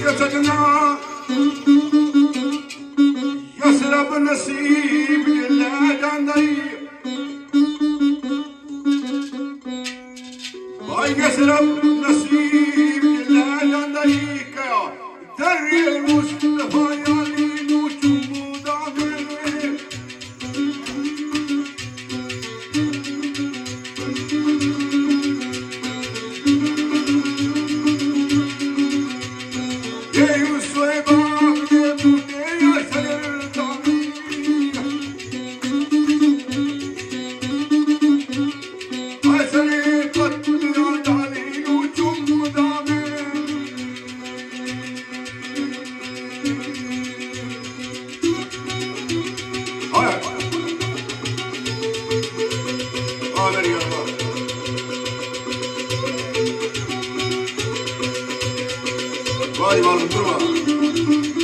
götürdüler Yasrabı nasip dillerden dayı Vay Yasrab nasip dillerden dayı Derya Mustafa'ya Vay var durma.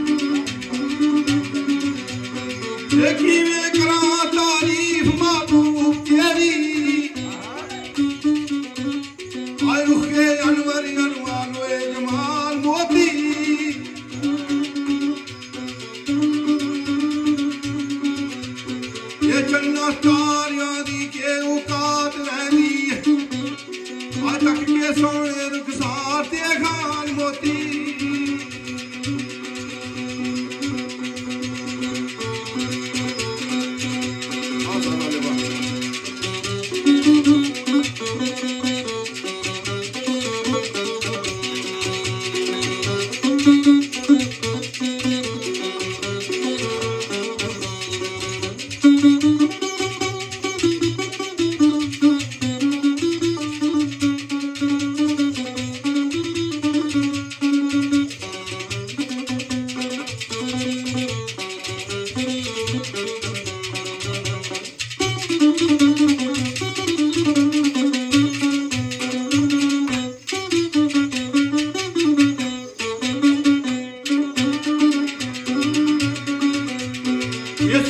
ये चन्ना तारियाँ दी के रहनी। आज तक के सोने रुखसार खान मोती।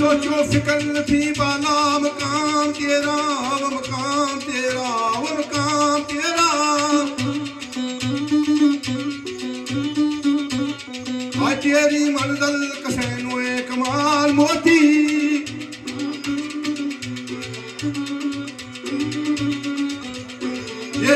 सोचो फ़िक्र थी बाला मकाम तेरा तेरा मकाम तेरा। तेरी मंजिल कसैनो कमाल मोती।